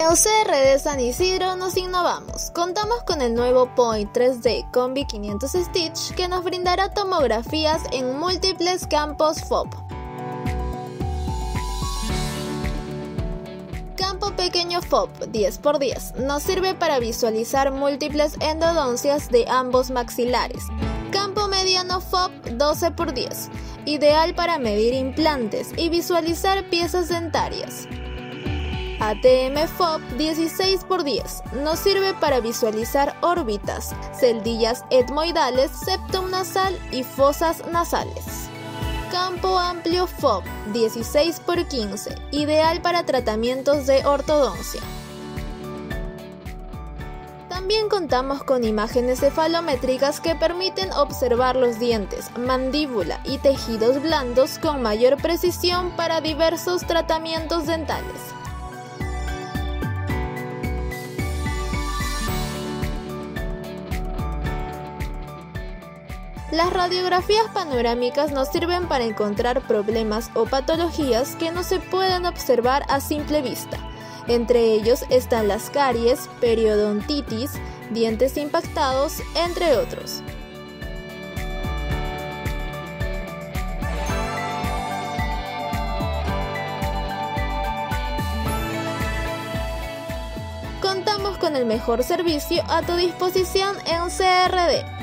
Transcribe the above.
En CRD San Isidro nos innovamos. Contamos con el nuevo Point 3D Combi 500 Stitch que nos brindará tomografías en múltiples campos FOB. Campo pequeño FOB 10x10 nos sirve para visualizar múltiples endodoncias de ambos maxilares. Campo mediano FOB 12x10, ideal para medir implantes y visualizar piezas dentarias. ATM FOB 16x10 nos sirve para visualizar órbitas, celdillas etmoidales, septum nasal y fosas nasales. Campo amplio FOB 16x15, ideal para tratamientos de ortodoncia. También contamos con imágenes cefalométricas que permiten observar los dientes, mandíbula y tejidos blandos con mayor precisión para diversos tratamientos dentales. Las radiografías panorámicas nos sirven para encontrar problemas o patologías que no se pueden observar a simple vista. Entre ellos están las caries, periodontitis, dientes impactados, entre otros. Contamos con el mejor servicio a tu disposición en CRD